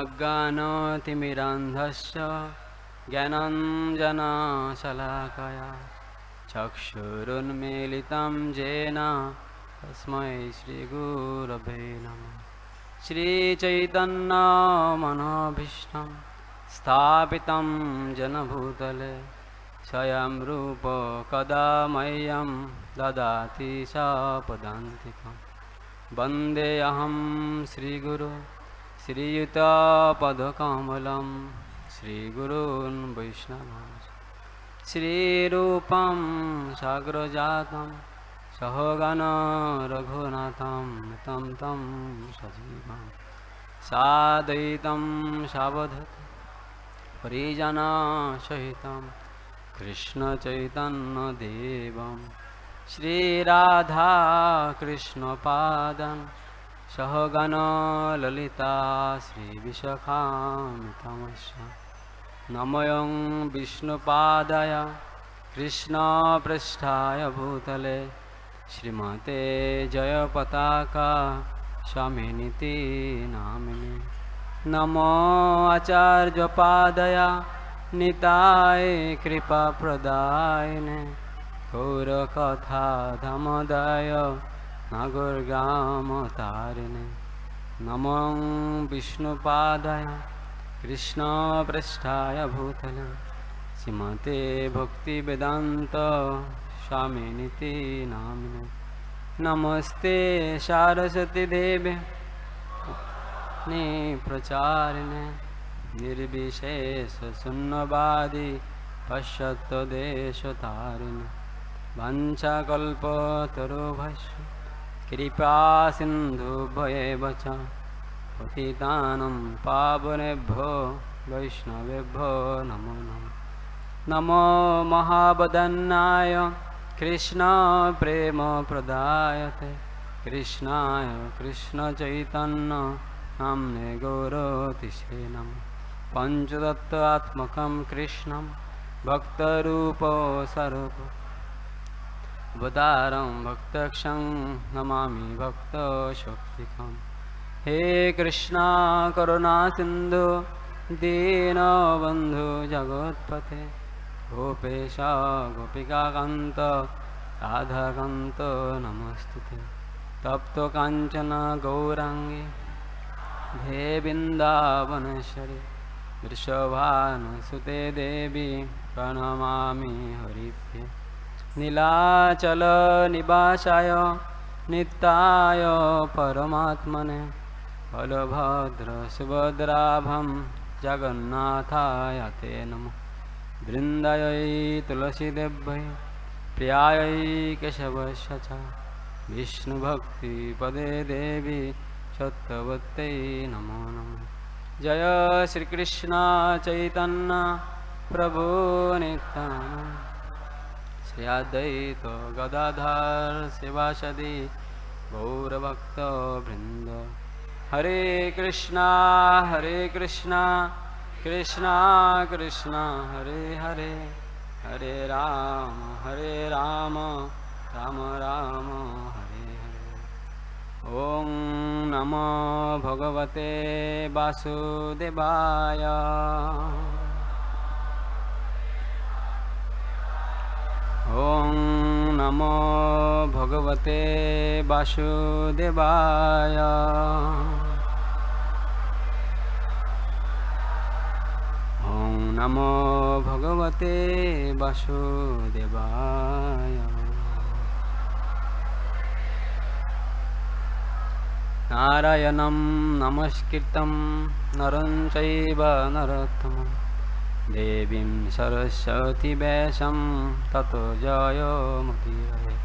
अज्ञानतिमिरान्धस्य ज्ञानञ्जनशलाकया चक्षुरुन्मीलितं येन तस्मै श्रीगुरवे नमः। श्रीचैतन्यमनोभीष्टं स्थापितं जनभूतले। स्वयं रूप कदा मह्यं ददाति स पदान्तिकं वन्देऽहं श्रीगुरु श्रीयुतपदकमलं श्रीगुरून् वैष्णवांश्च श्रीरूपं साग्रजातं सहगण रघुनाथं तं तं सजीवं सादयितं सावधत् परिजनसहितं कृष्णचैतन्यदेवं श्रीराधाकृष्णपादं सहगण ललिता श्रीविशाखामितमस्य नमयं विष्णुपादाय कृष्णपृष्ठाय भूतले। श्रीमते जयपताका स्वामिनिति नामिनि। नमो आचार्यपादया निताय कृपाप्रदायिने। गौरकथाधमदाय नागुर्गामतारिणे। नमो विष्णुपादाय कृष्णपृष्ठाय भूतले। श्रीमते भक्तिवेदान्त स्वामिनिति नामिने। नमस्ते सारस्वतीदेवे ने प्रचारिणे। निर्विशेषशून्यवादी पश्यत्वदेशतारिणे वाञ्छाकल्पतरुभस्य कृपा सिन्धुभयेव च पतितानं पावनेभ्यो वैष्णवेभ्यो नमो नमः। नमो महावदन्नाय कृष्णप्रेमप्रदायते कृष्णाय कृष्णचैतन्य नाम्ने गौरतिशे नमः। पञ्चदत्तात्मकं कृष्णं भक्तरूपो स्वरूप अवतारं भक्तक्षं नमामि भक्तशक्तिकम् हे कृष्णा करुणा सिन्धु दीनबन्धु जगत्पते। गोपेश गोपिकान्त राधाकान्त नमस्तु ते तप्तकाञ्चन गौराङ्गे हे वृन्दावनेश्वरि वृषभानुसुते देवी प्रणमामि हरिभ्ये नीलाचलनिवासाय नित्याय परमात्मने। बलभद्रसुभद्राभं जगन्नाथाय ते नमः। वृन्दायै तुलसीदेव्यै प्रियायै केशवस्य च विष्णुभक्तिपदे देवी सत्यवत्यै नमो नमः। जय श्रीकृष्ण चैतन्य प्रभु नित्यानन्द अद्वैत गदाधर शिवासदि गौरभक्तवृन्द हरे कृष्णा हरे कृष्णा कृष्णा कृष्णा हरे हरे। हरे राम हरे राम राम राम हरे हरे। ॐ नमो भगवते वासुदेवाय ॐ नमो भगवते वासुदेवाय। ॐ नमो भगवते वासुदेवाय। नारायणं नमस्कृतं नरं चैव नरोत्तमं देवीं सरस्वती वेशं ततो जयमुदीरये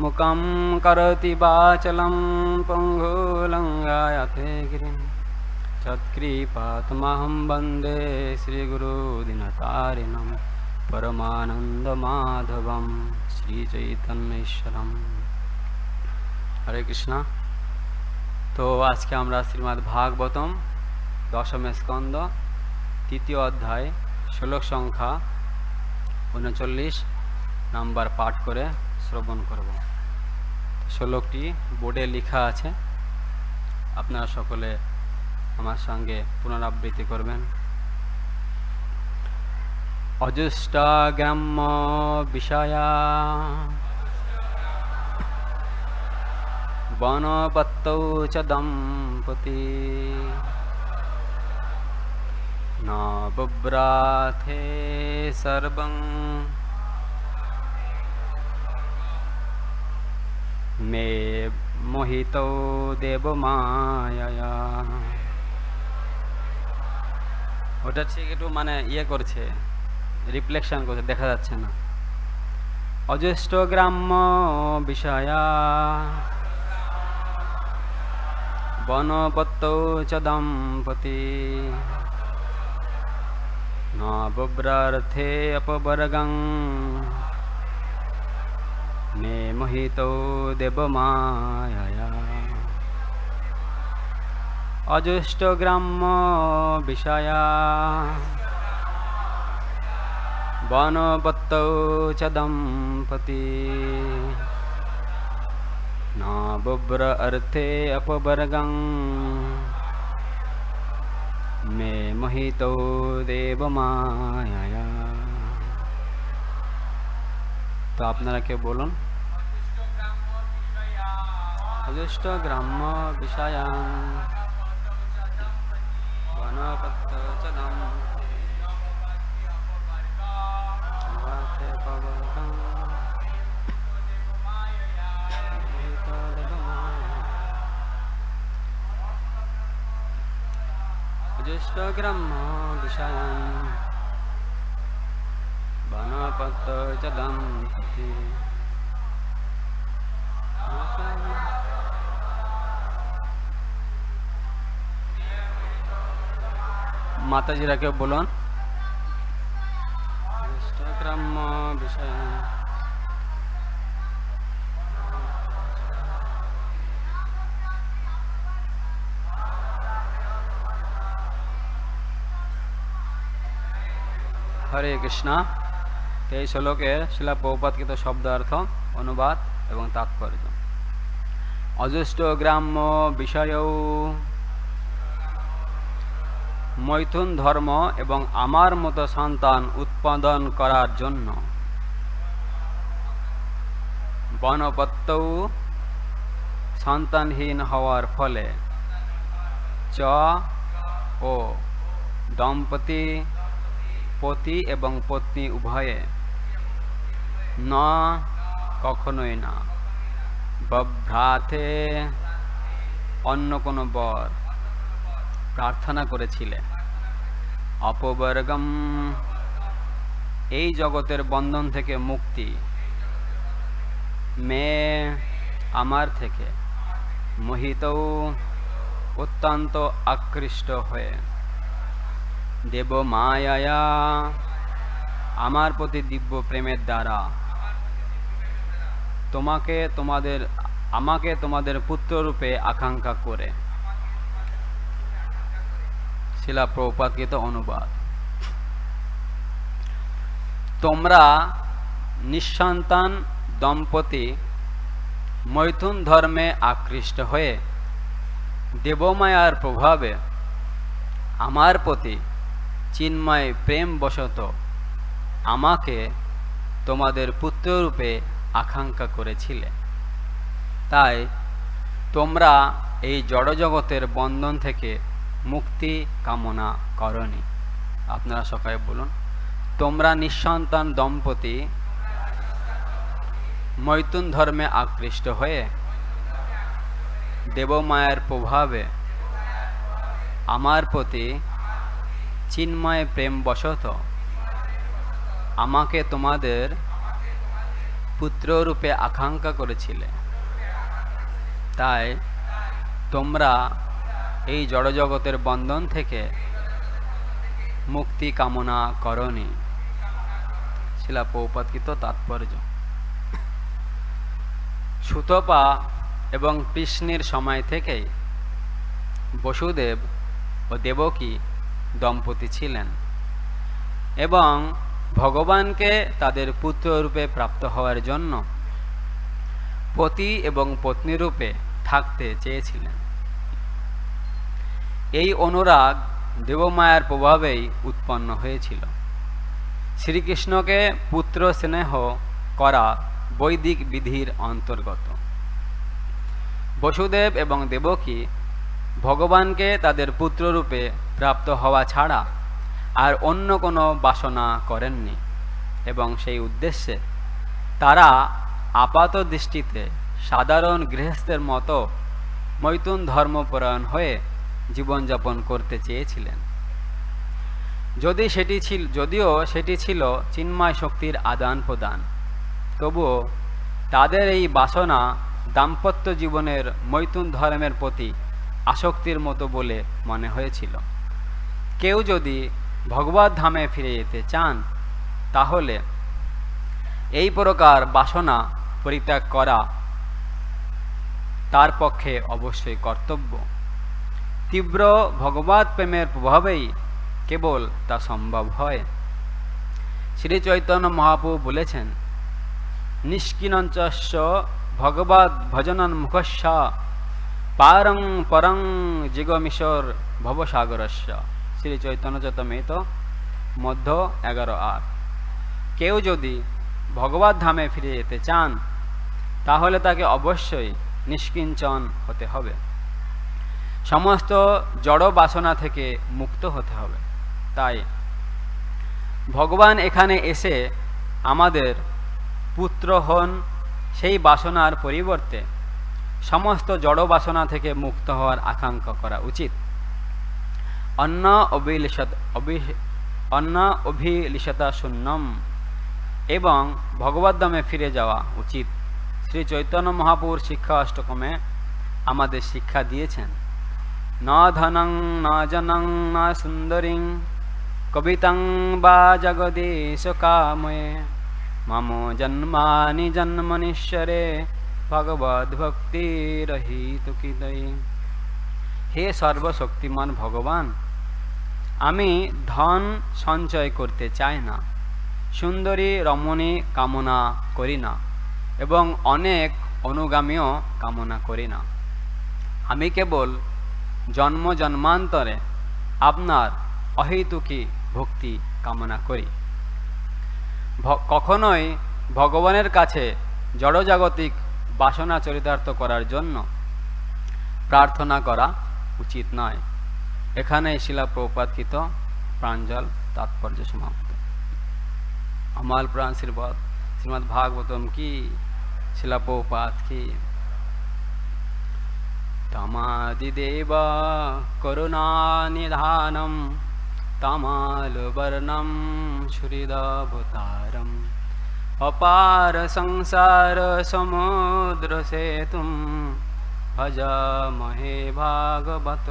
मुखं करोति वाचलं पङ्गुलङ्गायते गिरिं तत्कृपात्महं वन्दे श्रीगुरुदिनतारिणं परमानन्दमाधवं শ্রীচৈতন্যেশ্বরম হরে কৃষ্ণা তো আজকে আমরা শ্রীমদ্ ভাগবতম দশম স্কন্দ তৃতীয় অধ্যায় শ্লোক সংখ্যা উনচল্লিশ নাম্বার পাঠ করে শ্রবণ করব। শ্লোকটি বোর্ডে লেখা আছে। আপনারা সকলে আমার সঙ্গে পুনরাবৃত্তি করবেন। অজুষ্টা গ্রাম্য বিষয়া বনপত্তৌ চ দম্পতি। ন বুব্রাথে সর্বং মে মোহিত দেবমায়া ওটা ঠিক একটু মানে ইয়ে করছে রিফ্লেকশন করছে, দেখা যাচ্ছে না। অজ্যেষ্ঠ গ্রাম্য বিষয়া। বনপত্ত চ দম্পতি। न बुभ्रार्थे मे नेमोहितो देवमायया। अजुष्टग्राह्म विषया। वनोपत्तौ च दं पति अर्थे बुभ्रार्थे अपवर्गम् বুব্র অর্থে অপবর্গং মে মোহিত দেবমায়া তো আপনারা কেউ বলুন অজুষ্ট গ্রাম্য বিষয়াং বনপত্ত অজুষ্ট গ্রাম্য বিষয়াং বনপত্ত চ দম্পতি মাতাজিরা কেউ বলুন হরে কৃষ্ণা এই শ্লোকের শিলা প্রপাতকৃত শব্দার্থ, অনুবাদ এবং তাৎপর্য। অজস্ট গ্রাম্য বিষয়ও মৈথুন ধর্ম এবং আমার মতো সন্তান উৎপাদন করার জন্য। বনপত্তও সন্তানহীন হওয়ার ফলে চ ও দম্পতি পতি এবং পত্নী উভয়ে ন কখনোই না। বভ্রাতে অন্য কোনো বর প্রার্থনা করেছিলেন। অপবর্গম এই জগতের বন্ধন থেকে মুক্তি। মেয়ে আমার থেকে মোহিত অত্যন্ত আকৃষ্ট হয়ে দেব মায়া আমার প্রতি দিব্য প্রেমের দ্বারা। তোমাকে তোমাদের, আমাকে তোমাদের পুত্ররূপে আকাঙ্ক্ষা করে। শিলা প্রপাতকৃত অনুবাদ। তোমরা নিঃসন্তান দম্পতি মৈথুন ধর্মে আকৃষ্ট হয়ে দেবমায়ার প্রভাবে আমার প্রতি চিন্ময় প্রেম বশত আমাকে তোমাদের পুত্ররূপে আকাঙ্ক্ষা করেছিলে। তাই তোমরা এই জড়জগতের বন্ধন থেকে মুক্তি কামনা করনি। আপনারা সকালে বলুন, তোমরা নিঃসন্তান দম্পতি মৈতুন ধর্মে আকৃষ্ট হয়ে দেবমায়ের প্রভাবে আমার প্রতি চিন্ময় প্রেম বশত আমাকে তোমাদের পুত্ররূপে আকাঙ্ক্ষা করেছিলে। তাই তোমরা এই জড়জগতের বন্ধন থেকে মুক্তি কামনা করনি। শিলা পৌপাতকৃত তাৎপর্য। সুতপা এবং কৃষ্ণের সময় থেকেই বসুদেব ও দেবকী দম্পতি ছিলেন এবং ভগবানকে তাদের পুত্ররূপে প্রাপ্ত হওয়ার জন্য পতি এবং পত্নীরূপে থাকতে চেয়েছিলেন। এই অনুরাগ দেবমায়ার প্রভাবেই উৎপন্ন হয়েছিল। শ্রীকৃষ্ণকে পুত্র স্নেহ করা বৈদিক বিধির অন্তর্গত। বসুদেব এবং দেবকী ভগবানকে তাদের পুত্ররূপে প্রাপ্ত হওয়া ছাড়া আর অন্য কোনো বাসনা করেননি। এবং সেই উদ্দেশ্যে তারা আপাত দৃষ্টিতে সাধারণ গৃহস্থের মতো মৈথুন ধর্মপরায়ণ হয়ে জীবনযাপন করতে চেয়েছিলেন। যদি সেটি ছিল, যদিও সেটি ছিল চিন্ময় শক্তির আদান প্রদান, তবুও তাদের এই বাসনা দাম্পত্য জীবনের মৈথুন ধর্মের প্রতি আসক্তির মতো বলে মনে হয়েছিল। কেউ যদি ভগবত ধামে ফিরে যেতে চান, তাহলে এই প্রকার বাসনা পরিত্যাগ করা তার পক্ষে অবশ্যই কর্তব্য। তীব্র ভগবত প্রেমের প্রভাবেই কেবল তা সম্ভব হয়। শ্রী চৈতন্য মহাপ্রভু বলেছেন নিষ্কিনঞ্চস্য ভগবত ভজনন মুখস্য পারং পরং জিগমিশর ভবসাগরস্য। শ্রী চৈতন্য চতমেত মধ্য এগারো আট কেউ যদি ভগবত ধামে ফিরে যেতে চান, তাহলে তাকে অবশ্যই নিষ্কিঞ্চন হতে হবে। সমস্ত জড় বাসনা থেকে মুক্ত হতে হবে। তাই ভগবান এখানে এসে আমাদের পুত্র হন, সেই বাসনার পরিবর্তে সমস্ত জড় বাসনা থেকে মুক্ত হওয়ার আকাঙ্ক্ষা করা উচিত। অন্য অভিলিষত অন্য অভিলিষতা শূন্যম এবং ভগবদ্দমে ফিরে যাওয়া উচিত। শ্রী চৈতন্য মহাপুর শিক্ষা অষ্টকমে আমাদের শিক্ষা দিয়েছেন। ন ধনং, ন জনং, ন সুন্দরীং, কবিতং বা জগদীশ কাময়ে। মম জন্মানি জন্মনিশ্বরে ভগবদ ভক্তি রহিত হে সর্বশক্তিমান ভগবান আমি ধন সঞ্চয় করতে চাই না সুন্দরী রমণী কামনা করি না এবং অনেক অনুগামীও কামনা করি না আমি কেবল জন্ম জন্মান্তরে আপনার অহেতুকী ভক্তি কামনা করি কখনোই ভগবানের কাছে জড়জাগতিক বাসনা চরিতার্থ করার জন্য প্রার্থনা করা উচিত নয়। এখানে শিলা প্রাঞ্জল তাৎপর্য সমাপ্ত। আমাল প্রাণ শ্রীবদ শ্রীমদ ভাগবতম কি, শিলা প্রপাত কি? তমাদিদেব করুণানিধানম তমালবর্ণম অপার সংসার সমুদ্র সেতুম ভজমহে ভাগবত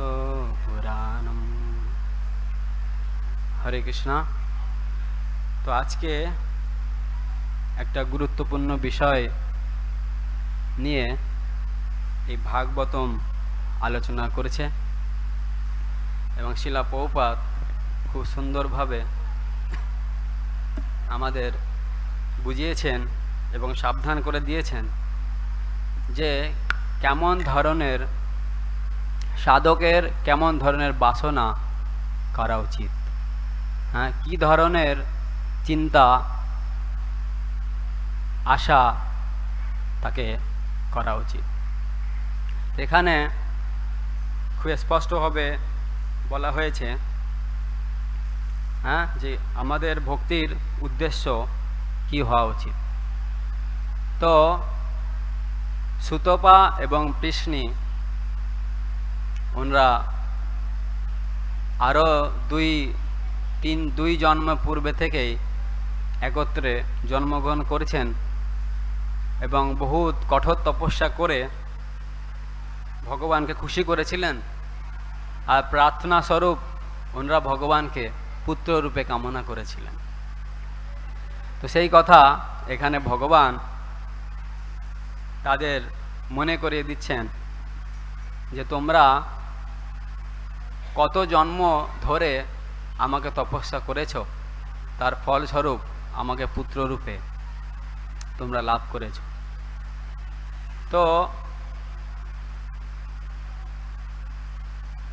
পুরাণম। হরে কৃষ্ণা। তো আজকে একটা গুরুত্বপূর্ণ বিষয় নিয়ে এই ভাগবতম আলোচনা করেছে এবং শিলা পৌপাত খুব সুন্দরভাবে আমাদের বুঝিয়েছেন এবং সাবধান করে দিয়েছেন যে কেমন ধরনের সাধকের কেমন ধরনের বাসনা করা উচিত। হ্যাঁ কী ধরনের চিন্তা, আশা তাকে করা উচিত। এখানে খুব স্পষ্টভাবে বলা হয়েছে হ্যাঁ যে আমাদের ভক্তির উদ্দেশ্য কি হওয়া উচিত? তো, সুতপা এবং কৃষ্ণী ওনারা আরও দুই, তিন, দুই জন্ম পূর্বে থেকেই একত্রে জন্মগ্রহণ করেছেন এবং বহুত কঠোর তপস্যা করে ভগবানকে খুশি করেছিলেন। আর প্রার্থনা স্বরূপ ওনারা ভগবানকে পুত্ররূপে কামনা করেছিলেন। তো সেই কথা এখানে ভগবান তাদের মনে করিয়ে দিচ্ছেন যে তোমরা কত জন্ম ধরে আমাকে তপস্যা করেছ, তার ফলস্বরূপ আমাকে পুত্ররূপে তোমরা লাভ করেছ। তো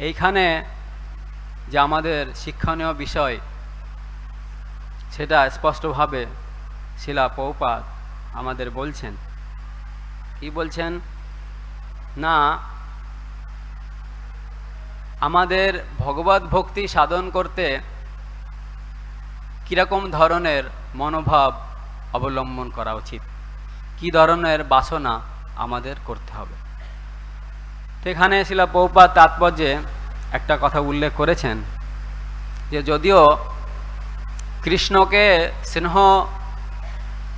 এইখানে যে আমাদের শিক্ষণীয় বিষয় সেটা স্পষ্টভাবে শিলা পৌপাত আমাদের বলছেন। কি বলছেন? না, আমাদের ভগবত ভক্তি সাধন করতে কীরকম ধরনের মনোভাব অবলম্বন করা উচিত? কি ধরনের বাসনা আমাদের করতে হবে? সেখানে শিলা পৌপাত তাৎপর্যে একটা কথা উল্লেখ করেছেন যে যদিও কৃষ্ণকে স্নেহ,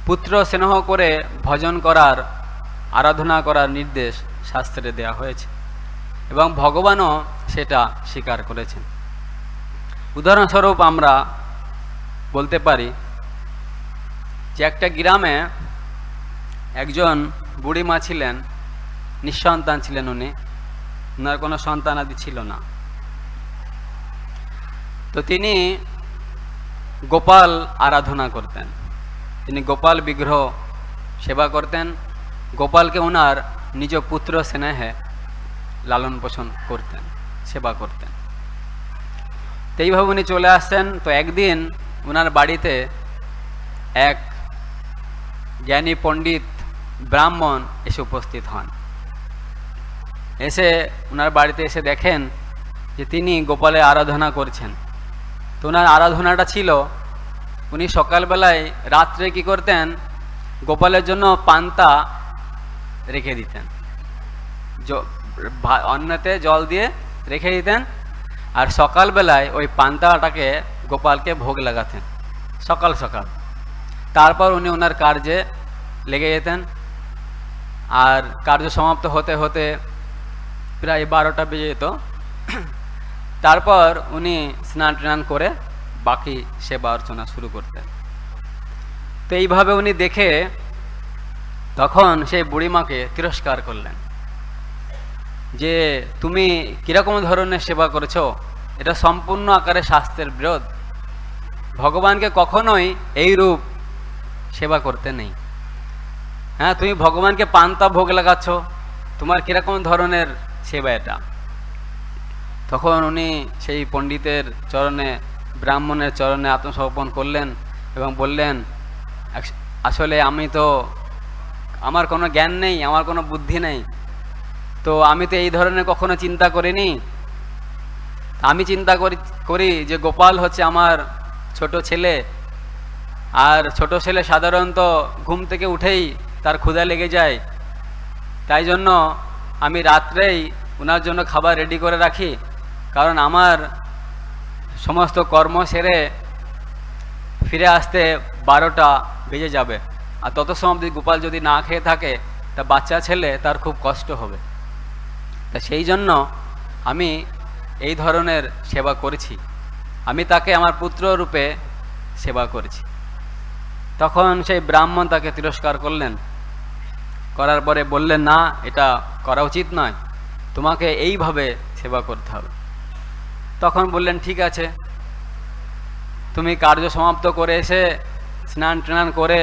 পুত্র স্নেহ করে ভজন করার, আরাধনা করার নির্দেশ শাস্ত্রে দেয়া হয়েছে। এবং ভগবানও সেটা স্বীকার করেছেন। উদাহরণস্বরূপ আমরা বলতে পারি যে একটা গ্রামে একজন বুড়িমা ছিলেন, নিঃসন্তান ছিলেন উনি। ওনার কোনো সন্তানাদি ছিল না। তো তিনি গোপাল আরাধনা করতেন। তিনি গোপাল বিগ্রহ সেবা করতেন। গোপালকে ওনার নিজ পুত্র স্নেহে লালন পোষণ করতেন, সেবা করতেন। তো উনি চলে আসছেন। তো একদিন ওনার বাড়িতে এক জ্ঞানী পণ্ডিত ব্রাহ্মণ এসে উপস্থিত হন। এসে ওনার বাড়িতে এসে দেখেন যে তিনি গোপালে আরাধনা করছেন। তো ওনার আরাধনাটা ছিল, উনি সকালবেলায় রাত্রে কি করতেন, গোপালের জন্য পান্তা রেখে দিতেন। অন্যতে জল দিয়ে রেখে দিতেন, আর সকালবেলায় ওই পান্তাটাকে গোপালকে ভোগ লাগাতেন, সকাল সকাল। তারপর উনি ওনার কার্যে লেগে যেতেন, আর কার্য সমাপ্ত হতে হতে প্রায় বারোটা বেজে যেত। তারপর উনি স্নান টান করে বাকি সেবা অর্চনা শুরু করতেন। তো এইভাবে উনি দেখে তখন সেই বুড়িমাকে তিরস্কার করলেন যে, তুমি কীরকম ধরনের সেবা করেছ? এটা সম্পূর্ণ আকারে শাস্ত্রের বিরোধ। ভগবানকে কখনোই এই রূপ সেবা করতে নেই। হ্যাঁ তুমি ভগবানকে পান্তা ভোগ লাগাচ্ছ। তোমার কীরকম ধরনের সেবা এটা? তখন উনি সেই পণ্ডিতের চরণে, ব্রাহ্মণের চরণে আত্মসমর্পণ করলেন এবং বললেন আসলে আমি তো, আমার কোনো জ্ঞান নেই, আমার কোনো বুদ্ধি নেই। তো আমি তো এই ধরনের কখনো চিন্তা করিনি। আমি চিন্তা করি করি যে গোপাল হচ্ছে আমার ছোট ছেলে। আর ছোট ছেলে সাধারণত ঘুম থেকে উঠেই তার ক্ষুধা লেগে যায়। তাই জন্য আমি রাত্রেই ওনার জন্য খাবার রেডি করে রাখি। কারণ আমার সমস্ত কর্ম সেরে ফিরে আসতে বারোটা বেজে যাবে। আর তত সময় যদি গোপাল যদি না খেয়ে থাকে, তা বাচ্চা ছেলে তার খুব কষ্ট হবে। তা সেই জন্য আমি এই ধরনের সেবা করেছি। আমি তাকে আমার পুত্র রূপে সেবা করেছি। তখন সেই ব্রাহ্মণ তাকে তিরস্কার করলেন। করার পরে বললেন, না, এটা করা উচিত নয়। তোমাকে এইভাবে সেবা করতে হবে। তখন বললেন, ঠিক আছে। তুমি কার্য সমাপ্ত করে এসে স্নান টান করে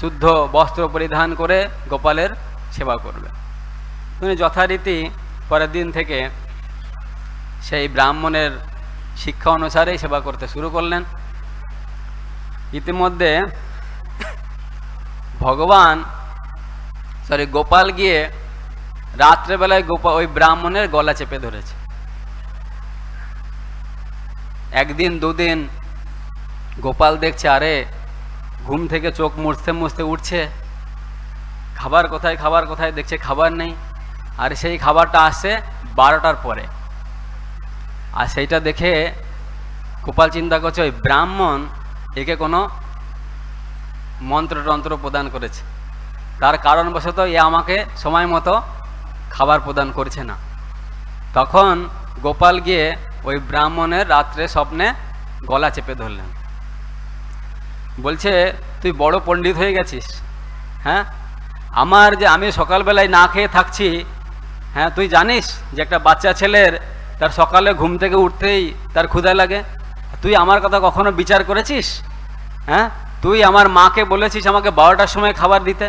শুদ্ধ বস্ত্র পরিধান করে গোপালের সেবা করবে। তুমি যথারীতি পরের দিন থেকে সেই ব্রাহ্মণের শিক্ষা অনুসারেই সেবা করতে শুরু করলেন। ইতিমধ্যে ভগবান সরি গোপাল গিয়ে রাত্রেবেলায় গোপাল ওই ব্রাহ্মণের গলা চেপে ধরেছে। একদিন, দুদিন, গোপাল দেখছে, আরে, ঘুম থেকে চোখ মুছতে মুছতে উঠছে। খাবার কোথায় খাবার কোথায়, দেখছে খাবার নেই। আর সেই খাবারটা আসছে বারোটার পরে। আর সেইটা দেখে গোপাল চিন্তা করছে, ওই ব্রাহ্মণ একে কোনো মন্ত্রতন্ত্র প্রদান করেছে। তার কারণবশত এ আমাকে সময় মতো খাবার প্রদান করছে না। তখন গোপাল গিয়ে ওই ব্রাহ্মণের রাত্রে স্বপ্নে গলা চেপে ধরলেন। বলছে, তুই বড় পণ্ডিত হয়ে গেছিস হ্যাঁ? আমার যে আমি সকালবেলায় না খেয়ে থাকছি হ্যাঁ তুই জানিস যে একটা বাচ্চা ছেলের তার সকালে ঘুম থেকে উঠতেই তার ক্ষুদা লাগে? তুই আমার কথা কখনো বিচার করেছিস? হ্যাঁ? তুই আমার মাকে বলেছিস আমাকে বারোটার সময় খাবার দিতে?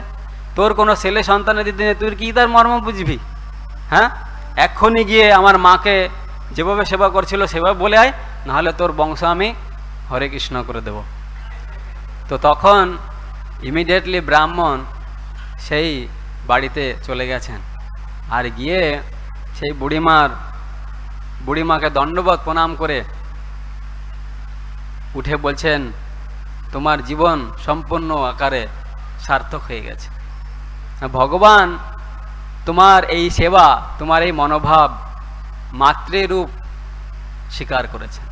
তোর কোনো ছেলে সন্তানের দিতে তুই কি তার মর্ম বুঝবি? হ্যাঁ? এক্ষুনি গিয়ে আমার মাকে যেভাবে সেবা করছিল সেভাবে বলে আয়, নাহলে তোর বংশ আমি হরে কৃষ্ণ করে দেব। তো তখন ইমিডিয়েটলি ব্রাহ্মণ সেই বাড়িতে চলে গেছেন। আর গিয়ে সেই বুড়িমার, বুড়িমাকে দণ্ডবোধ প্রণাম করে উঠে বলছেন, তোমার জীবন সম্পূর্ণ আকারে সার্থক হয়ে গেছে। ভগবান, তোমার এই সেবা, তোমার এই মনোভাব মাতৃরূপ স্বীকার করেছেন।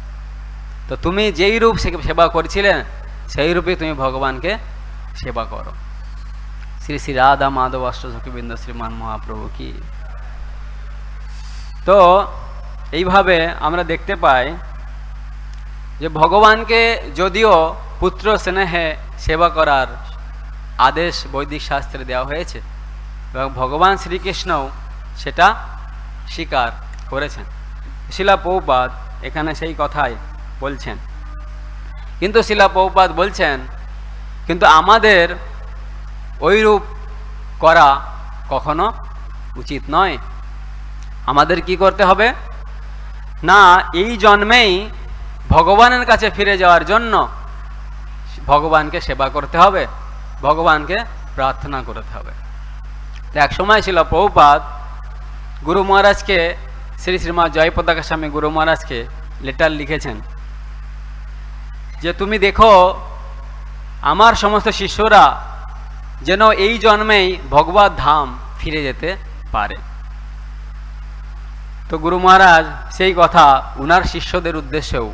তো তুমি যেই রূপ সেবা করছিলে, সেই রূপে তুমি ভগবানকে সেবা করো। শ্রী শ্রী রাধা মাধব অষ্টসখীবৃন্দ শ্রীমান মহাপ্রভু কি। তো এইভাবে আমরা দেখতে পাই যে ভগবানকে যদিও পুত্র স্নেহে সেবা করার আদেশ বৈদিক শাস্ত্রে দেওয়া হয়েছে, এবং ভগবান শ্রীকৃষ্ণও সেটা স্বীকার করেছেন। শিলা পৌপাদ এখানে সেই কথাই বলছেন। কিন্তু শিলা পৌপাদ বলছেন, কিন্তু আমাদের ওইরূপ করা কখনো উচিত নয়। আমাদের কি করতে হবে? না, এই জন্মেই ভগবানের কাছে ফিরে যাওয়ার জন্য ভগবানকে সেবা করতে হবে, ভগবানকে প্রার্থনা করতে হবে। এক সময় ছিল প্রভুপাদ গুরু মহারাজকে শ্রী শ্রীমা জয়পতাকা স্বামী গুরু মহারাজকে লেটার লিখেছেন যে, তুমি দেখো, আমার সমস্ত শিষ্যরা যেন এই জন্মেই ভগবত ধাম ফিরে যেতে পারে। তো গুরু মহারাজ সেই কথা উনার শিষ্যদের উদ্দেশ্যেও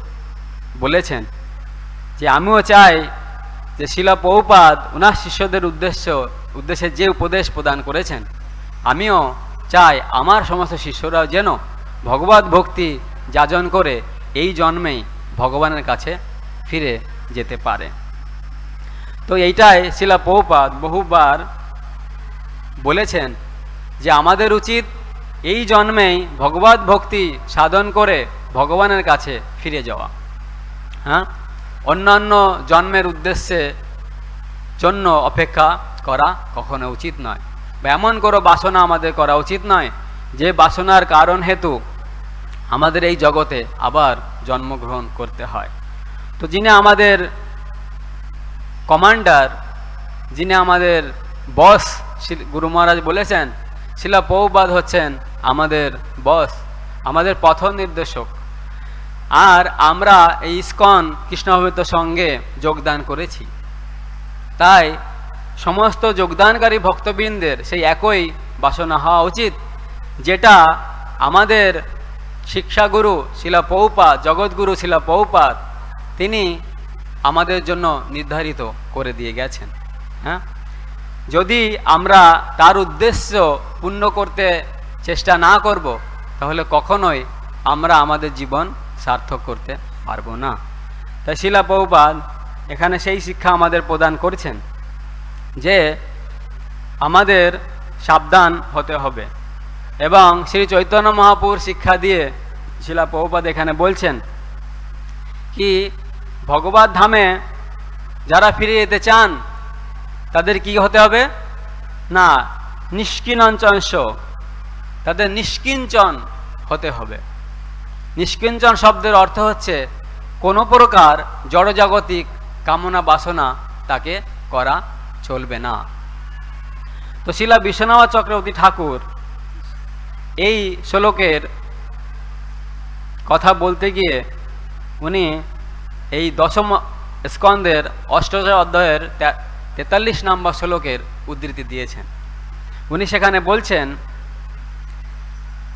বলেছেন যে, আমিও চাই যে, শিলা পৌপাদ উনার শিষ্যদের উদ্দেশ্য, উদ্দেশ্যে যে উপদেশ প্রদান করেছেন, আমিও চাই আমার সমস্ত শিষ্যরাও যেন ভগবত ভক্তি যাজন করে এই জন্মেই ভগবানের কাছে ফিরে যেতে পারে। তো এইটাই শিলা পৌপাদ বহুবার বলেছেন যে আমাদের উচিত এই জন্মেই ভগবত ভক্তি সাধন করে ভগবানের কাছে ফিরে যাওয়া। হ্যাঁ? অন্যান্য জন্মের উদ্দেশ্যে জন্য অপেক্ষা করা কখনো উচিত নয়। বা এমন কোনো বাসনা আমাদের করা উচিত নয় যে বাসনার কারণ হেতু আমাদের এই জগতে আবার জন্মগ্রহণ করতে হয়। তো যিনি আমাদের কমান্ডার, যিনি আমাদের বস গুরু মহারাজ বলেছেন, শিলা পৌবাদ হচ্ছেন আমাদের বস, আমাদের পথ নির্দেশক। আর আমরা এই ইস্কন কৃষ্ণভূমিত সঙ্গে যোগদান করেছি। তাই সমস্ত যোগদানকারী ভক্তবৃন্দের সেই একই বাসনা হওয়া উচিত। যেটা আমাদের শিক্ষাগুরু শিলা পৌপাত জগৎগুরু শিলা পৌপাত তিনি আমাদের জন্য নির্ধারিত করে দিয়ে গেছেন হ্যাঁ? যদি আমরা তার উদ্দেশ্য পূর্ণ করতে চেষ্টা না করব, তাহলে কখনোই আমরা আমাদের জীবন সার্থক করতে পারব না। তাই শিলা পৌপাদ এখানে সেই শিক্ষা আমাদের প্রদান করছেন যে আমাদের সাবধান হতে হবে। এবং শ্রী চৈতন্য মহাপুর শিক্ষা দিয়ে শিলা পৌপাদ এখানে বলছেন কি ভগবত ধামে যারা ফিরে যেতে চান, তাদের কি হতে হবে? না নিষ্কিনঞ্চংশ তাদের নিষ্কিঞ্চন হতে হবে। নিষ্কিঞ্চন শব্দের অর্থ হচ্ছে কোনো প্রকার জড়জাগতিক কামনা বাসনা তাকে করা চলবে না। তো শিলা বিশ্বনাথ চক্রবর্তী ঠাকুর এই শ্লোকের কথা বলতে গিয়ে উনি এই দশম স্কন্দের অষ্টদশ অধ্যায়ের তেতাল্লিশ নম্বর শ্লোকের উদ্ধৃতি দিয়েছেন। উনি সেখানে বলছেন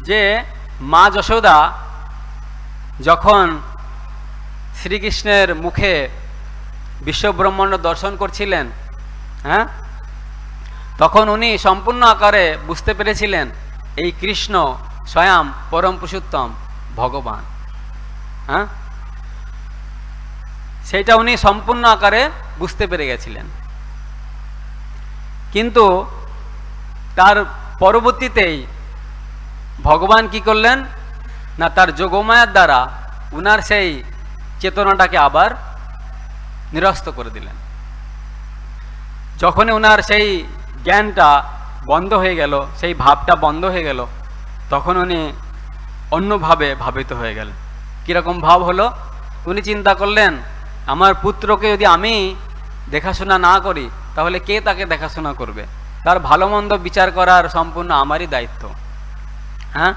যে, মা যশোদা যখন শ্রীকৃষ্ণের মুখে বিশ্বব্রহ্মাণ্ড দর্শন করছিলেন হ্যাঁ? তখন উনি সম্পূর্ণ আকারে বুঝতে পেরেছিলেন এই কৃষ্ণ স্বয়ং পরম পুষোত্তম ভগবান। হ্যাঁ? সেইটা উনি সম্পূর্ণ আকারে বুঝতে পেরে গেছিলেন। কিন্তু তার পরবর্তীতেই ভগবান কি করলেন? না, তার যোগমায়ার দ্বারা উনার সেই চেতনাটাকে আবার নিরস্ত করে দিলেন। যখনই উনার সেই জ্ঞানটা বন্ধ হয়ে গেল, সেই ভাবটা বন্ধ হয়ে গেল, তখন উনি অন্যভাবে ভাবিত হয়ে গেলেন। কীরকম ভাব হলো? উনি চিন্তা করলেন, আমার পুত্রকে যদি আমি দেখাশোনা না করি, তাহলে কে তাকে দেখাশোনা করবে? তার ভালো মন্দ বিচার করার সম্পূর্ণ আমারই দায়িত্ব। হ্যাঁ?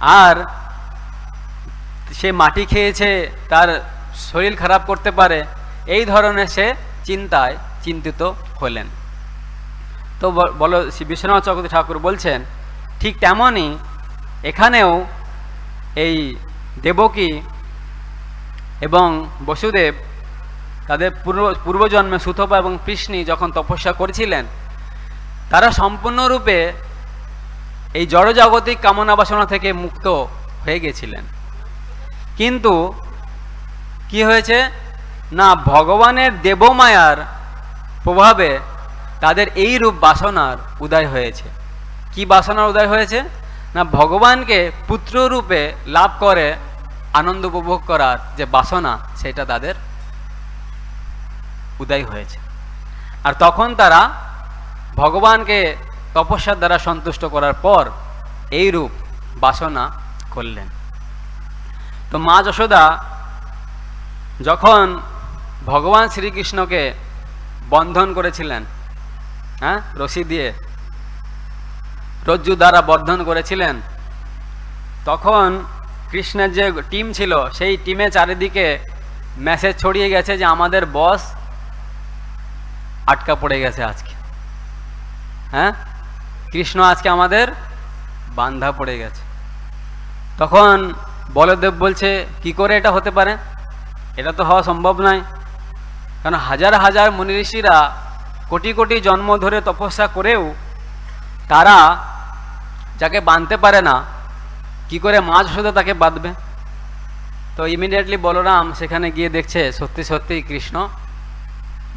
আর সে মাটি খেয়েছে, তার শরীর খারাপ করতে পারে, এই ধরনের সে চিন্তায় চিন্তিত হলেন। তো বলো, শ্রী বিশ্বনাথ চক্রবর্তী ঠাকুর বলছেন, ঠিক তেমনই এখানেও এই দেবকী এবং বসুদেব তাদের পূর্ব, পূর্বজন্মে সুতপা এবং কৃষ্ণী যখন তপস্যা করেছিলেন, তারা সম্পূর্ণরূপে এই জড়জাগতিক কামনা বাসনা থেকে মুক্ত হয়ে গেছিলেন। কিন্তু কি হয়েছে? না, ভগবানের দেবমায়ার প্রভাবে তাদের এই রূপ বাসনার উদয় হয়েছে। কি বাসনার উদয় হয়েছে? না, ভগবানকে পুত্র রূপে লাভ করে আনন্দ উপভোগ করার যে বাসনা, সেটা তাদের উদয় হয়েছে। আর তখন তারা ভগবানকে তপস্যার দ্বারা সন্তুষ্ট করার পর এই রূপ বাসনা করলেন। তো মা যশোদা যখন ভগবান শ্রীকৃষ্ণকে বন্ধন করেছিলেন হ্যাঁ? রশি দিয়ে। রজ্জু দ্বারা বর্ধন করেছিলেন। তখন কৃষ্ণের যে টিম ছিল, সেই টিমে চারিদিকে মেসেজ ছড়িয়ে গেছে যে, আমাদের বস আটকা পড়ে গেছে আজকে। হ্যাঁ? কৃষ্ণ আজকে আমাদের বান্ধা পড়ে গেছে। তখন বলদেব বলছে, কি করে এটা হতে পারে? এটা তো হওয়া সম্ভব নয়। কারণ হাজার হাজার মুনি ঋষিরা কোটি কোটি জন্ম ধরে তপস্যা করেও তারা যাকে বাঁধতে পারে না, কি করে মাছ শুধু তাকে বাঁধবে? তো ইমিডিয়েটলি বলরাম সেখানে গিয়ে দেখছে, সত্যি সত্যি কৃষ্ণ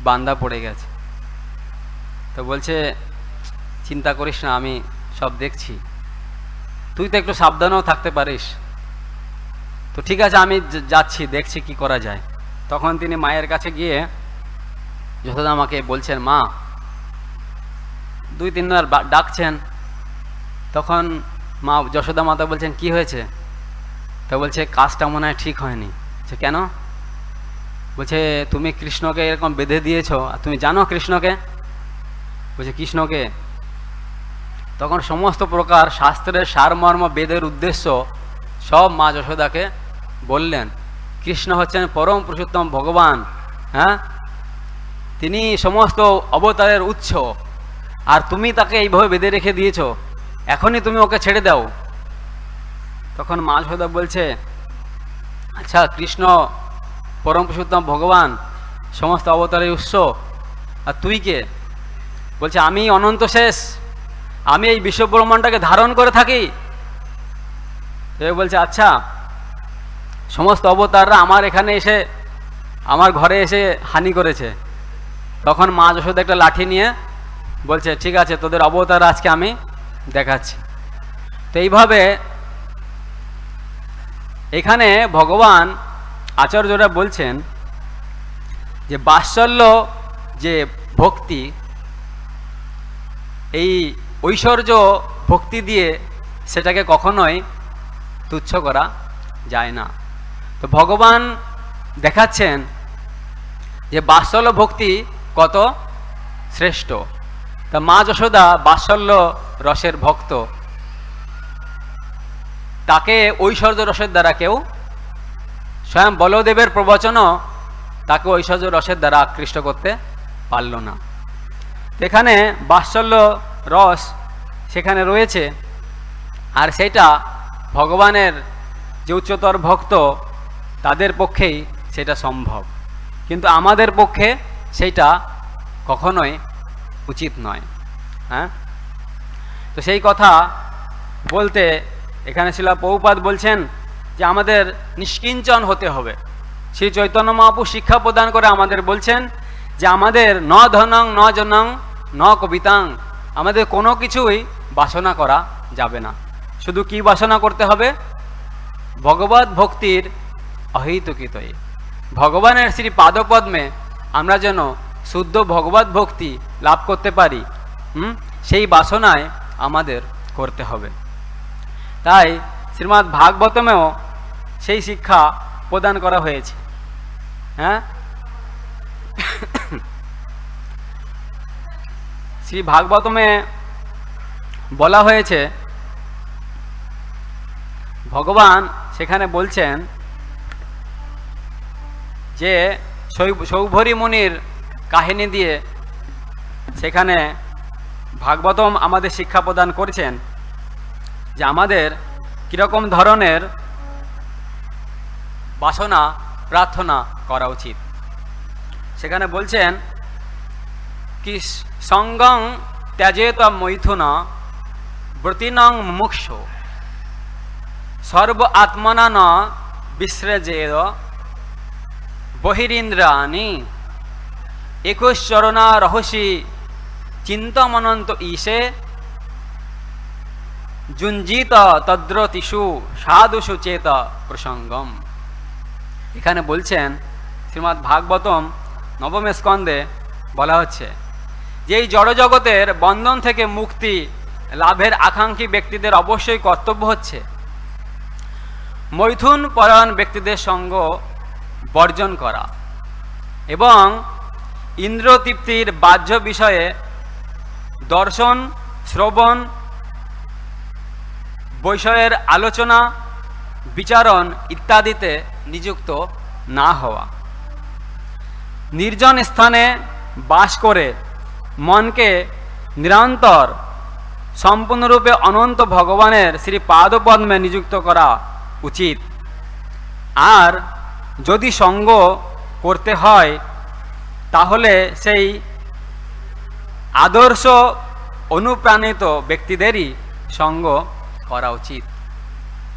বান্দা পড়ে গেছে। তো বলছে, চিন্তা করিস না, আমি সব দেখছি। তুই তো একটু সাবধানও থাকতে পারিস। তো ঠিক আছে, আমি যাচ্ছি, দেখছি কি করা যায়। তখন তিনি মায়ের কাছে গিয়ে যশোদা আমাকে বলছেন, মা, দুই তিনবার ডাকছেন। তখন মা যশোদা মাতা বলছেন, কি হয়েছে? তো বলছে, কাজটা মনে হয় ঠিক হয়নি। সে কেন? বলছে, তুমি কৃষ্ণকে এরকম বেঁধে দিয়েছ, আর তুমি জানো কৃষ্ণকে? বলছে, কৃষ্ণকে? তখন সমস্ত প্রকার শাস্ত্রের সারমর্ম, বেদের উদ্দেশ্য সব মা যশোদাকে বললেন, কৃষ্ণ হচ্ছেন পরম পুরুষোত্তম ভগবান হ্যাঁ? তিনি সমস্ত অবতারের উৎস। আর তুমি তাকে এইভাবে বেঁধে রেখে দিয়েছ। এখনই তুমি ওকে ছেড়ে দাও। তখন মা যশোদা বলছে আচ্ছা কৃষ্ণ, পরম পুরুষোত্তম ভগবান, সমস্ত অবতারের উৎস, আর তুই কে? বলছে, আমি অনন্ত শেষ। আমি এই বিশ্বব্রহ্মাণ্ডটাকে ধারণ করে থাকি। বলছে আচ্ছা সমস্ত অবতাররা আমার এখানে এসে, আমার ঘরে এসে হানি করেছে। তখন মা যশোদ একটা লাঠি নিয়ে বলছে, ঠিক আছে, তোদের অবতার আজকে আমি দেখাচ্ছি। তো এইভাবে এখানে ভগবান আচার্যরা বলছেন যে, বাৎসল্য যে ভক্তি, এই ঐশ্বর্য ভক্তি দিয়ে সেটাকে কখনোই তুচ্ছ করা যায় না। তো ভগবান দেখাচ্ছেন যে, বাৎসল্য ভক্তি কত? শ্রেষ্ঠ। তা মা যশোদা বাৎসল্য রসের ভক্ত। তাকে ঐশ্বর্য রসের দ্বারা কেউ স্বয়ং বলদেবের প্রবচনও তাকে ঐশ্বর্য রসের দ্বারা আকৃষ্ট করতে পারল না। এখানে বাৎসল্য রস সেখানে রয়েছে। আর সেটা ভগবানের যে উচ্চতর ভক্ত, তাদের পক্ষেই সেটা সম্ভব। কিন্তু আমাদের পক্ষে সেইটা কখনোই উচিত নয় হ্যাঁ? তো সেই কথা বলতে এখানে শিলা পৌপাত বলছেন যে আমাদের নিষ্কিঞ্চন হতে হবে। শ্রী চৈতন্য মহাপু শিক্ষা প্রদান করে আমাদের বলছেন যে আমাদের ন ধনং, ন জনং, ন কবিতাং, আমাদের কোনো কিছুই বাসনা করা যাবে না। শুধু কি বাসনা করতে হবে? ভগবত ভক্তির অহিতকিতয়ে ভগবানের শ্রী পাদপদ্মে আমরা যেন শুদ্ধ ভগবত ভক্তি লাভ করতে পারি, হুম? সেই বাসনায় আমাদের করতে হবে। তাই শ্রীমৎ ভাগবতমেও সেই শিক্ষা প্রদান করা হয়েছে। হ্যাঁ? শ্রী ভাগবতমে বলা হয়েছে, ভগবান সেখানে বলছেন যে সৌভরী মুনির কাহিনী দিয়ে সেখানে ভাগবতম আমাদের শিক্ষা প্রদান করেছেন যে আমাদের কীরকম ধরনের বাসনা, প্রার্থনা করা উচিত। সেখানে বলছেন, কি সঙ্গং ত্যাজেত মৈথুন ব্রতিনং মুক্ষ সর্ব আত্মনা ন বিশ্রেজেদ বহিরিন্দ্রাণী একুশ চরণা রহসী, চিন্তমনন্ত ঈশে, জুঞ্জিত তদ্রতিষু, সাধুষু চেত প্রসঙ্গম। এখানে বলছেন শ্রীমৎ ভাগবতম নবম স্কন্দে বলা হচ্ছে যে এই জড়জগতের বন্ধন থেকে মুক্তি, লাভের আকাঙ্ক্ষী ব্যক্তিদের অবশ্যই কর্তব্য হচ্ছে। মৈথুন পরায়ণ ব্যক্তিদের সঙ্গ বর্জন করা। এবং ইন্দ্রতৃপ্তির বাহ্য বিষয়ে দর্শন, শ্রবণ, বৈষয়ের আলোচনা, বিচারণ ইত্যাদিতে নিযুক্ত না হওয়া। নির্জন স্থানে বাস করে মনকে নিরন্তর, সম্পূর্ণরূপে অনন্ত ভগবানের শ্রী পাদপদ্মে নিযুক্ত করা উচিত। আর যদি সঙ্গ করতে হয়, তাহলে সেই আদর্শ অনুপ্রাণিত ব্যক্তিদেরই সঙ্গ করা উচিত।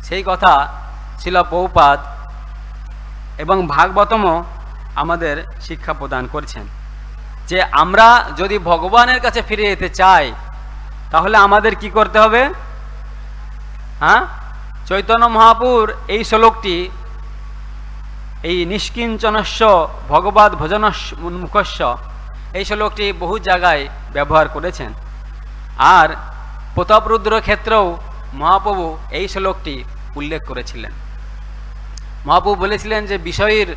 সেই কথা ছিল পৌপাত এবং ভাগবতমও আমাদের শিক্ষা প্রদান করছেন যে আমরা যদি ভগবানের কাছে ফিরে যেতে চাই, তাহলে আমাদের কি করতে হবে? হ্যাঁ? চৈতন্য মহাপুর এই শ্লোকটি এই নিষ্কিঞ্চনস্য ভগবত ভজনস্য মুখস্য। এই শ্লোকটি বহু জায়গায় ব্যবহার করেছেন। আর প্রতাপরুদ্র ক্ষেত্রেও মহাপ্রভু এই শ্লোকটি উল্লেখ করেছিলেন। মহাপ্রভু বলেছিলেন যে, বিষয়ের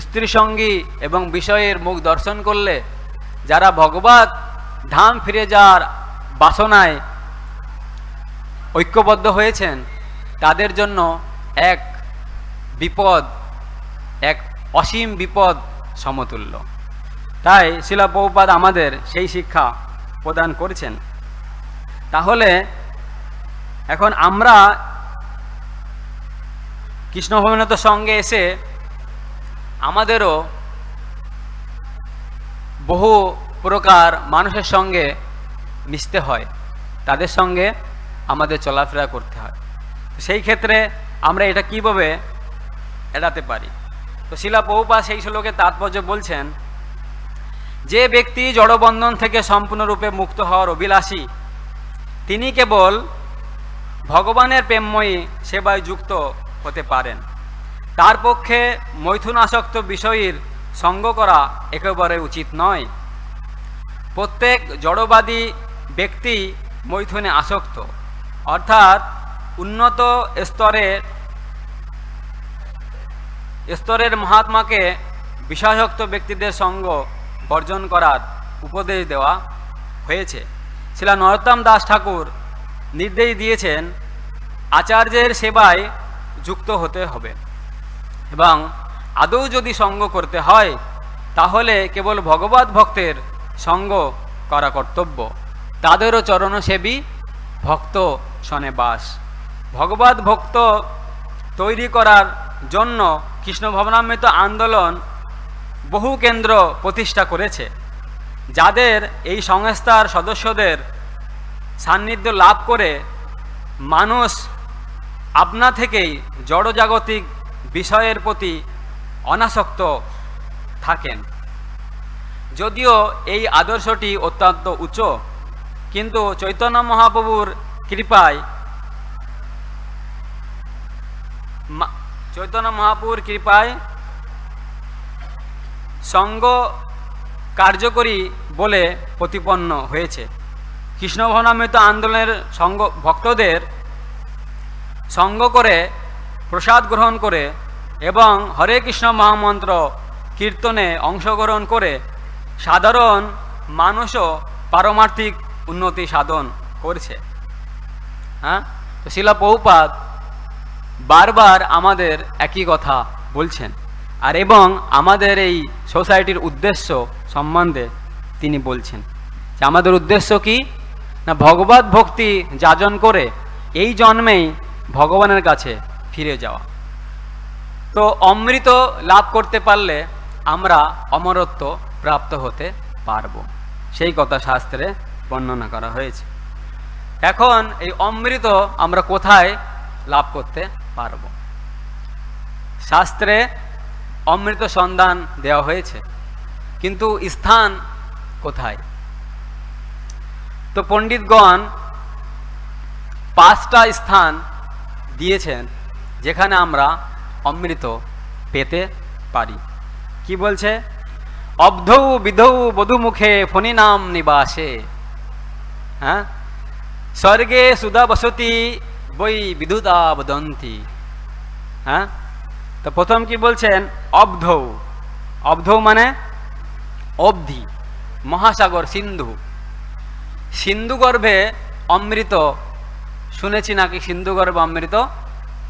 স্ত্রী সঙ্গী এবং বিষয়ের মুখ দর্শন করলে যারা ভগবত ধাম ফিরে যাওয়ার বাসনায় ঐক্যবদ্ধ হয়েছেন, তাদের জন্য এক বিপদ, এক অসীম বিপদ সমতুল্য। তাই শিলা বহুপাদ আমাদের সেই শিক্ষা প্রদান করেছেন। তাহলে এখন আমরা কৃষ্ণ ভবনত সঙ্গে এসে আমাদেরও বহু প্রকার মানুষের সঙ্গে মিশতে হয়। তাদের সঙ্গে আমাদের চলাফেরা করতে হয়। সেই ক্ষেত্রে আমরা এটা কীভাবে এড়াতে পারি। তো শিলা বহুপা সেই শ্লোকে তাৎপর্য বলছেন, যে ব্যক্তি জড়বন্ধন থেকে সম্পূর্ণরূপে মুক্ত হওয়ার অভিলাষী, তিনি কেবল ভগবানের প্রেমময়ী সেবায় যুক্ত হতে পারেন। তার পক্ষে মৈথুনাসক্ত বিষয়ের সঙ্গ করা একেবারে উচিত নয়। প্রত্যেক জড়বাদী ব্যক্তি মৈথুনে আসক্ত, অর্থাৎ উন্নত স্তরের স্তরের মহাত্মাকে বিষাসক্ত ব্যক্তিদের সঙ্গ বর্জন করার উপদেশ দেওয়া হয়েছে। শিলা নরোত্তম দাস ঠাকুর নির্দেশ দিয়েছেন, আচার্যের সেবায় যুক্ত হতে হবে এবং আদৌ যদি সঙ্গ করতে হয়, তাহলে কেবল ভগবত ভক্তের সঙ্গ করা কর্তব্য। তাদেরও চরণসেবী ভক্ত শনে বাস ভগবত ভক্ত তৈরি করার জন্য কৃষ্ণ ভবনামৃত আন্দোলন বহু কেন্দ্র প্রতিষ্ঠা করেছে, যাদের এই সংস্থার সদস্যদের সান্নিধ্য লাভ করে মানুষ আপনা থেকেই জড়জাগতিক বিষয়ের প্রতি অনাসক্ত থাকেন। যদিও এই আদর্শটি অত্যন্ত উচ্চ, কিন্তু চৈতন্য মহাপ্রভুর কৃপায় চৈতন্য মহাপুর কৃপায় সঙ্গ কার্যকরী বলে প্রতিপন্ন হয়েছে। কৃষ্ণভনামৃত আন্দোলনের সঙ্গ ভক্তদের সঙ্গ করে, প্রসাদ গ্রহণ করে এবং হরে কৃষ্ণ মহামন্ত্র কীর্তনে অংশগ্রহণ করে সাধারণ মানুষও পারমার্থিক উন্নতি সাধন করছে। হ্যাঁ? তো শিলা পৌপাত বারবার আমাদের একই কথা বলছেন। আর এবং আমাদের এই সোসাইটির উদ্দেশ্য সম্বন্ধে তিনি বলছেন যে আমাদের উদ্দেশ্য কি? না, ভগবত ভক্তি যাজন করে এই জন্মেই ভগবানের কাছে ফিরে যাওয়া। তো অমৃত লাভ করতে পারলে আমরা অমরত্ব প্রাপ্ত হতে পারব। সেই কথা শাস্ত্রে বর্ণনা করা হয়েছে। এখন এই অমৃত আমরা কোথায় লাভ করতে পারব। শাস্ত্রে অমৃত সন্ধান দেওয়া হয়েছে, কিন্তু স্থান কোথায়? তো পণ্ডিতগণ পাঁচটা স্থান দিয়েছেন, যেখানে আমরা অমৃত পেতে পারি। কি বলছে? অবধৌ বিধৌ বধুমুখে ফণি নাম নিবাসে। হ্যাঁ? স্বর্গে সুধা বসতি বই বিদুতা হ্যাঁ? তো প্রথম কি বলছেন? অবধৌ। অবধৌ মানে অবধি, মহাসাগর, সিন্ধু। সিন্ধু গর্ভে অমৃত, শুনেছি নাকি সিন্ধু গর্ভে অমৃত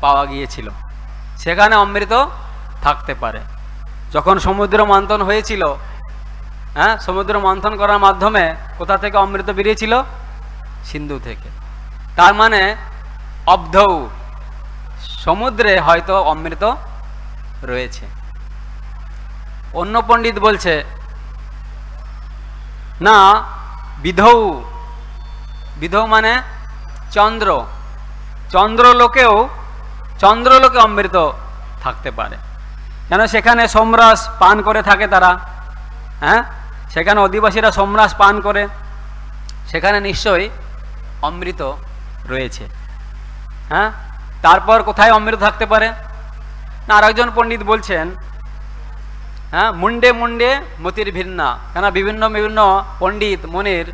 পাওয়া গিয়েছিল। সেখানে অমৃত থাকতে পারে। যখন সমুদ্র মন্থন হয়েছিল হ্যাঁ সমুদ্র মন্থন করার মাধ্যমে কোথা থেকে অমৃত বেরিয়েছিল? সিন্ধু থেকে। তার মানে অবধৌ। সমুদ্রে হয়তো অমৃত রয়েছে। অন্য পণ্ডিত বলছে, না, বিধৌ। বিধৌ মানে চন্দ্র। চন্দ্রলোকেও, চন্দ্রলোকে অমৃত থাকতে পারে। কেন সেখানে সোমরাস পান করে থাকে তারা? হ্যাঁ? সেখানে অধিবাসীরা সোমরাস পান করে। সেখানে নিশ্চয়ই অমৃত রয়েছে। হ্যাঁ? তারপর কোথায় অমৃত থাকতে পারে? না, আরেকজন পণ্ডিত বলছেন হ্যাঁ মুন্ডে মুন্ডে মতির ভিন্না। কেন বিভিন্ন বিভিন্ন পণ্ডিত মনির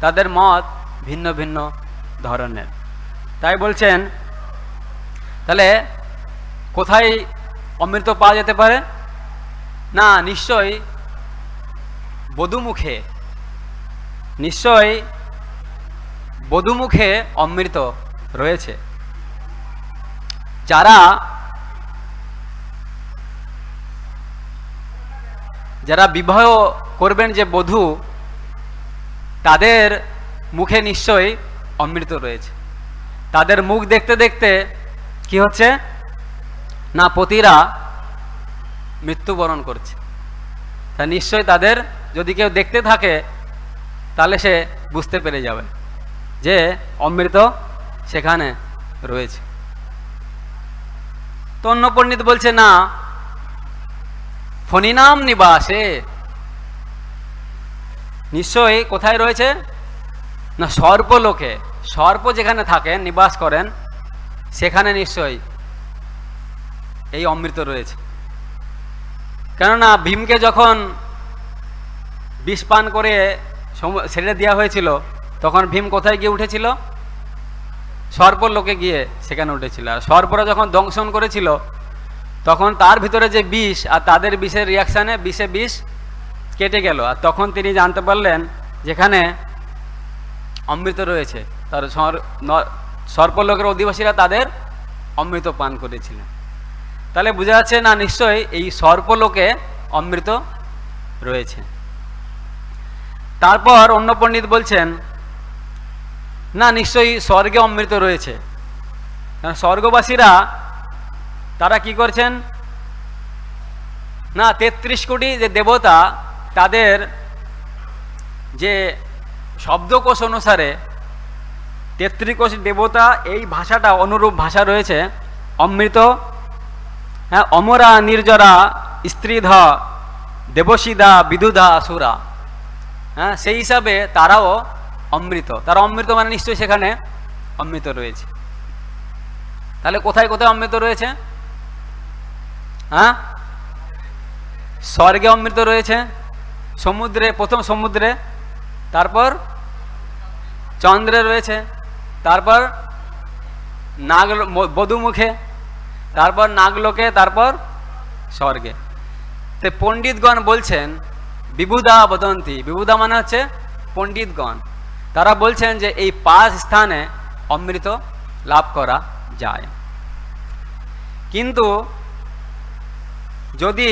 তাদের মত ভিন্ন ভিন্ন ধরনের। তাই বলছেন, তাহলে কোথায় অমৃত পাওয়া যেতে পারে? না, নিশ্চয় বধুমুখে। নিশ্চয় বধুমুখে অমৃত রয়েছে। যারা যারা বিবাহ করবেন যে বধূ, তাদের মুখে নিশ্চয়ই অমৃত রয়েছে। তাদের মুখ দেখতে দেখতে কি হচ্ছে? না, পতিরা মৃত্যুবরণ করছে। তা নিশ্চয়ই তাদের যদি কেউ দেখতে থাকে, তাহলে সে বুঝতে পেরে যাবে যে অমৃত সেখানে রয়েছে। তো অন্য পণ্ডিত বলছে, না, ফণিনাম নিবাসে। নিশ্চয়ই কোথায় রয়েছে? না, সর্পলোকে। সর্প যেখানে থাকেন, নিবাস করেন, সেখানে নিশ্চয়ই এই অমৃত রয়েছে। কেননা ভীমকে যখন বিষ পান করে ছেড়ে দেওয়া হয়েছিল, তখন ভীম কোথায় গিয়ে উঠেছিল? সর্পর লোকে গিয়ে সেখানে উঠেছিল। আর সর্পরা যখন দংশন করেছিল, তখন তার ভিতরে যে বিষ আর তাদের বিষের রিয়াকশানে বিষে বিষ কেটে গেল। আর তখন তিনি জানতে পারলেন যেখানে অমৃত রয়েছে, তার সর্পলোকের অধিবাসীরা তাদের অমৃত পান করেছিলেন তাহলে বোঝা যাচ্ছে না, নিশ্চয়ই এই সর্পলোকে অমৃত রয়েছে। তারপর অন্য পণ্ডিত বলছেন না, নিশ্চয়ই স্বর্গে অমৃত রয়েছে। কারণ স্বর্গবাসীরা, তারা কি করছেন? না, তেত্রিশ কোটি যে দেবতা, তাদের যে শব্দকোষ অনুসারে তেত্রিশ কোটি দেবতা, এই ভাষাটা অনুরূপ ভাষা রয়েছে, অমৃত হ্যাঁ অমরা, নির্জরা, স্ত্রীধ, দেবসিদা, বিদুধা সুরা হ্যাঁ সেই হিসাবে তারাও অমৃত। তার অমৃত মানে নিশ্চয়ই সেখানে অমৃত রয়েছে। তাহলে কোথায় কোথায় অমৃত রয়েছে? হ্যাঁ? স্বর্গে অমৃত রয়েছে, সমুদ্রে, প্রথম সমুদ্রে, তারপর চন্দ্রে রয়েছে, তারপর নাগ, বধুমুখে, তারপর নাগলোকে, তারপর স্বর্গে। তো পণ্ডিতগণ বলছেন বিবুদা বদন্তি। বিবুদা মানে হচ্ছে পণ্ডিতগণ। তারা বলছেন যে এই পাঁচ স্থানে অমৃত লাভ করা যায়। কিন্তু যদি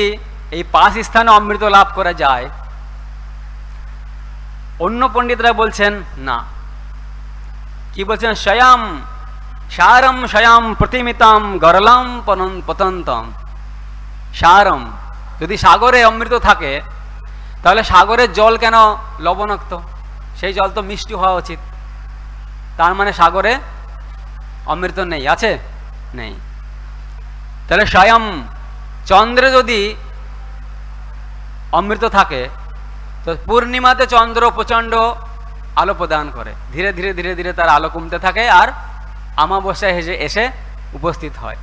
এই পাঁচ স্থানে অমৃত লাভ করা যায়, অন্য পণ্ডিতরা বলছেন না। কি বলছেন? স্বয়াম সারম স্বয়াম প্রতিমিতাম গরলাম পতন্তম। সারম, যদি সাগরে অমৃত থাকে, তাহলে সাগরের জল কেন লবণাক্ত? সেই জল তো মিষ্টি হওয়া উচিত। তার মানে সাগরে অমৃত নেই, আছে? নেই। তাহলে স্বয়ং চন্দ্রে যদি অমৃত থাকে, তো পূর্ণিমাতে চন্দ্র প্রচণ্ড আলো প্রদান করে। ধীরে ধীরে ধীরে ধীরে তার আলো কমতে থাকে আর আমাবস্যায় হেসে এসে উপস্থিত হয়।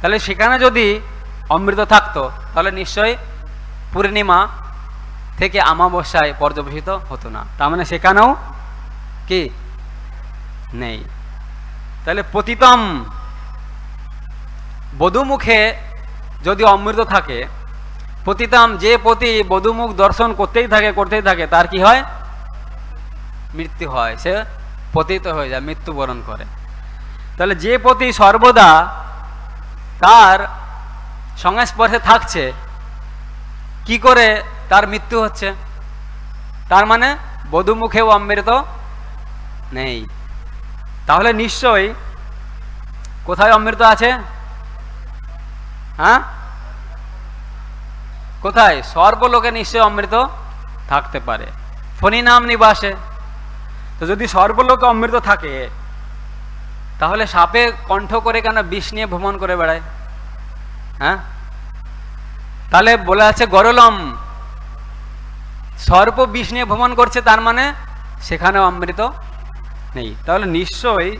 তাহলে সেখানে যদি অমৃত থাকতো, তাহলে নিশ্চয়ই পূর্ণিমা থেকে আমাবস্যায় পর্যবেসিত হতো না। তার মানে সেখানেও কি? নেই। তাহলে পতিতম বধুমুখে যদি অমৃত থাকে, পতিতাম যে পতি বধুমুখ দর্শন করতেই থাকে করতেই থাকে, তার কি হয়? মৃত্যু হয়। সে পতিত হয়ে যায়, মৃত্যুবরণ করে। তাহলে যে পতি সর্বদা তার সংস্পর্শে থাকছে কি করে তার মৃত্যু হচ্ছে? তার মানে বধুমুখেও অমৃত নেই। তাহলে নিশ্চয়ই কোথায় অমৃত আছে? হ্যাঁ? কোথায়? সর্বলোকে নিশ্চয় অমৃত থাকতে পারে। ফণি নাম নিবাসে। তো যদি সর্বলোকে অমৃত থাকে, তাহলে সাপে কণ্ঠ করে কেন বিষ নিয়ে ভ্রমণ করে বেড়ায়? হ্যাঁ? তাহলে বলে আছে, গরলম, সর্প বিষ নিয়ে ভ্রমণ করছে, তার মানে সেখানেও অমৃত নেই। তাহলে নিশ্চয়ই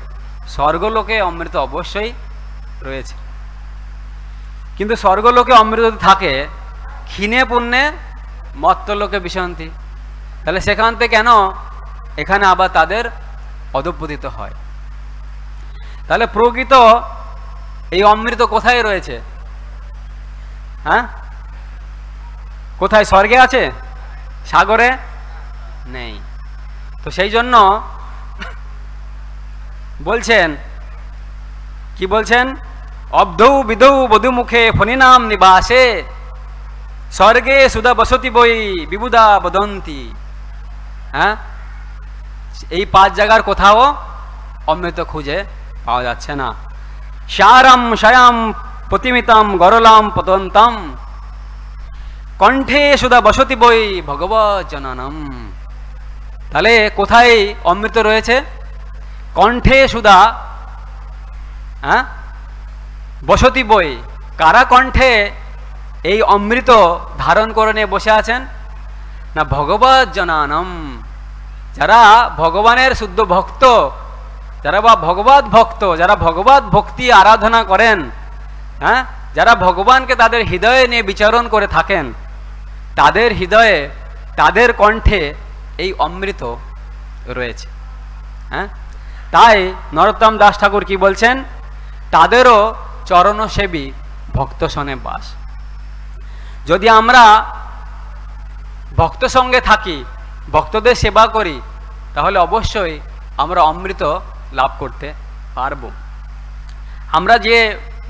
স্বর্গলোকে অমৃত অবশ্যই রয়েছে। কিন্তু স্বর্গলোকে অমৃত থাকে, ক্ষীণে পুণ্যে মত্তলোকে বিশান্তি তাহলে সেখান থেকে কেন এখানে আবার তাদের অধপতিত হয়? তাহলে প্রকৃত এই অমৃত কোথায় রয়েছে? হ্যাঁ? কোথায় স্বর্গে আছে? সাগরে? নেই। তো সেই জন্য বলছেন, কি বলছেন? অব্ধৌ বিদৌ বধুমুখে ফণিনাম নিবাসে। স্বর্গে সুদা বসতি বই বিবুদা বদন্তি। হ্যাঁ? এই পাঁচ জায়গার কোথাও অমৃত খুঁজে পাওয়া যাচ্ছে না। শারাম শয়াম প্রতিমিতাম গরলাম পতন্তম। কণ্ঠে সুদা বসতি বই, ভগবত জননম। তাহলে কোথায় অমৃত রয়েছে? কণ্ঠে সুদা হ্যাঁ বসতি বই, কারা কণ্ঠে এই অমৃত ধারণ করে নিয়ে বসে আছেন? না, ভগবত জনানম। যারা ভগবানের শুদ্ধ ভক্ত, যারা বা ভগবত ভক্ত, যারা ভগবত ভক্তি আরাধনা করেন হ্যাঁ যারা ভগবানকে তাদের হৃদয়ে নিয়ে বিচারণ করে থাকেন তাদের হৃদয়ে, তাদের কণ্ঠে এই অমৃত রয়েছে। হ্যাঁ? তাই নরোত্তম দাস ঠাকুর কি বলছেন? তাদেরও চরণসেবী ভক্ত সনে বাস। যদি আমরা ভক্ত সঙ্গে থাকি, ভক্তদের সেবা করি, তাহলে অবশ্যই আমরা অমৃত লাভ করতে পারব। আমরা যে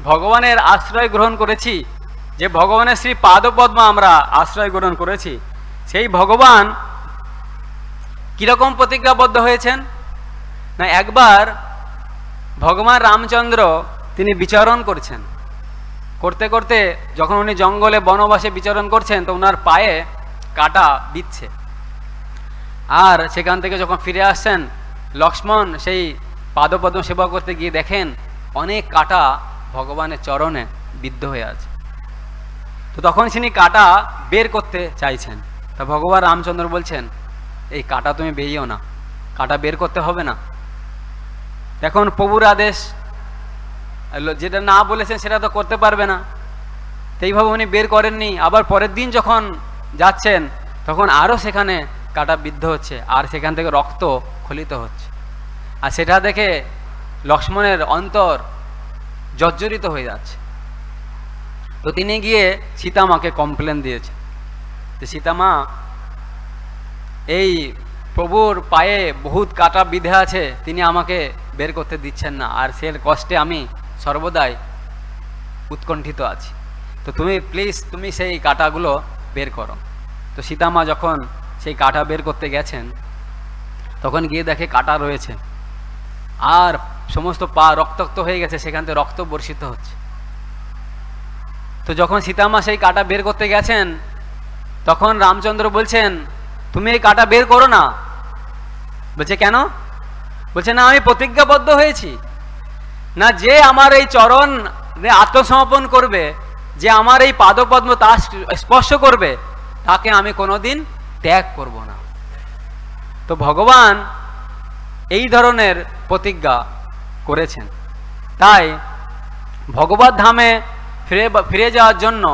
ভগবানের আশ্রয় গ্রহণ করেছি যে ভগবানের শ্রী পাদপদ্মা আমরা আশ্রয় গ্রহণ করেছি, সেই ভগবান কীরকম প্রতিজ্ঞাবদ্ধ হয়েছেন? না, একবার ভগবান রামচন্দ্র তিনি বিচরণ করছেন। করতে করতে যখন উনি জঙ্গলে বনবাসে বিচরণ করছেন, তো ওনার পায়ে কাটা দিচ্ছে আর সেখান থেকে যখন ফিরে আসছেন, লক্ষ্মণ সেই পাদপদ্ম সেবা করতে গিয়ে দেখেন, অনেক কাটা ভগবানের চরণে বিদ্ধ হয়ে আছে। তো তখন তিনি কাটা বের করতে চাইছেন। তা ভগবান রামচন্দ্র বলছেন, এই কাটা তুমি বেরিয়েও না, কাটা বের করতে হবে না। এখন প্রভুর আদেশ, যেটা না বলেছেন সেটা তো করতে পারবে না। তো এইভাবে উনি বের করেননি। আবার পরের দিন যখন যাচ্ছেন, তখন আরও সেখানে কাটা বিদ্ধ হচ্ছে, আর সেখান থেকে রক্ত খলিত হচ্ছে। আর সেটা দেখে লক্ষ্মণের অন্তর জর্জরিত হয়ে যাচ্ছে। তো তিনি গিয়ে সীতামাকে কমপ্লেন দিয়েছে তো সীতামা, এই প্রভুর পায়ে বহুত কাটা বিধে আছে, তিনি আমাকে বের করতে দিচ্ছেন না, আর সে কষ্টে আমি সর্বদাই উৎকণ্ঠিত আছি। তো তুমি প্লিজ তুমি সেই কাটাগুলো বের করো। তো সীতামা যখন সেই কাটা বের করতে গেছেন, তখন গিয়ে দেখে কাটা রয়েছে, আর সমস্ত পা রক্তাক্ত হয়ে গেছে, সেখান থেকে রক্ত বর্ষিত হচ্ছে। তো যখন সীতামা সেই কাটা বের করতে গেছেন, তখন রামচন্দ্র বলছেন, তুমি এই কাটা বের করো না। বলছে, কেন? বলছে, না, আমি প্রতিজ্ঞাবদ্ধ হয়েছি। না, যে আমার এই চরণ আত্মসমর্পণ করবে, যে আমার এই পাদপদ্ম তা স্পর্শ করবে, তাকে আমি কোনোদিন ত্যাগ করব না। তো ভগবান এই ধরনের প্রতিজ্ঞা করেছেন। তাই ভগবত ধামে ফিরে ফিরে যাওয়ার জন্য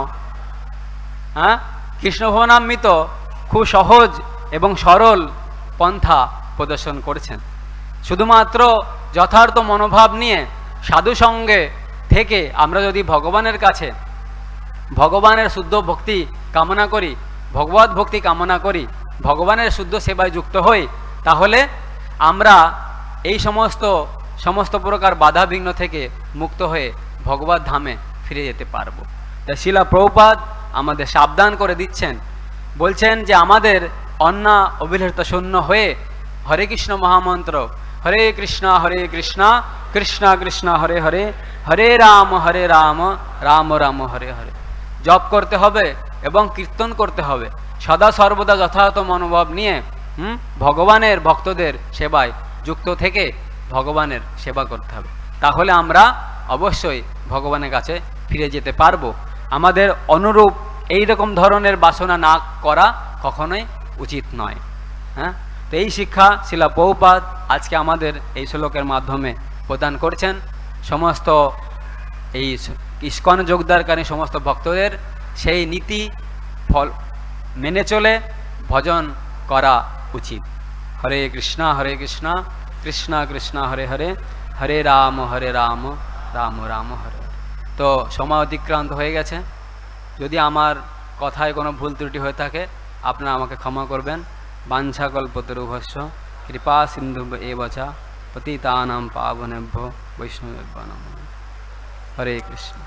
হ্যাঁ? কৃষ্ণভবনামৃত খুব সহজ এবং সরল পন্থা প্রদর্শন করেছেন। শুধুমাত্র যথার্থ মনোভাব নিয়ে সাধু সঙ্গে থেকে আমরা যদি ভগবানের কাছে ভগবানের শুদ্ধ ভক্তি কামনা করি, ভগবত ভক্তি কামনা করি, ভগবানের শুদ্ধ সেবায় যুক্ত হই, তাহলে আমরা এই সমস্ত সমস্ত প্রকার বাধা বিঘ্ন থেকে মুক্ত হয়ে ভগবত ধামে ফিরে যেতে পারব। তাই শিলা প্রভুপাদ আমাদের সাবধান করে দিচ্ছেন। বলছেন যে আমাদের অন্না অবিলহিত শূন্য হয়ে হরে কৃষ্ণ মহামন্ত্র, হরে কৃষ্ণ হরে কৃষ্ণ কৃষ্ণ কৃষ্ণ, হরে হরে হরে রাম হরে রাম রাম রাম, হরে হরে। জপ করতে হবে এবং কীর্তন করতে হবে। সদা সর্বদা যথাযথ মনোভাব নিয়ে, হুম, ভগবানের ভক্তদের সেবায় যুক্ত থেকে ভগবানের সেবা করতে হবে। তাহলে আমরা অবশ্যই ভগবানের কাছে ফিরে যেতে পারব। আমাদের অনুরূপ এই রকম ধরনের বাসনা না করা কখনোই উচিত নয়। হ্যাঁ? তো এই শিক্ষা শিলা পৌপাত আজকে আমাদের এই শ্লোকের মাধ্যমে প্রদান করছেন। সমস্ত এই ইস্কন যোগদারকারী সমস্ত ভক্তদের সেই নীতি ফল মেনে চলে ভজন করা উচিত। হরে কৃষ্ণ হরে কৃষ্ণ কৃষ্ণ কৃষ্ণ, হরে হরে হরে রাম হরে রাম। রাম রাম হরে। তো সময় অতিক্রান্ত হয়ে গেছে। যদি আমার কথায় কোনো ভুল ত্রুটি হয়ে থাকে, আপনারা আমাকে ক্ষমা করবেন। বাঞ্ছাকল্পতরুভস্য, কৃপা সিন্ধু এ বচা, পতিতানাম পাবনেভ্য বৈষ্ণব হরে কৃষ্ণ।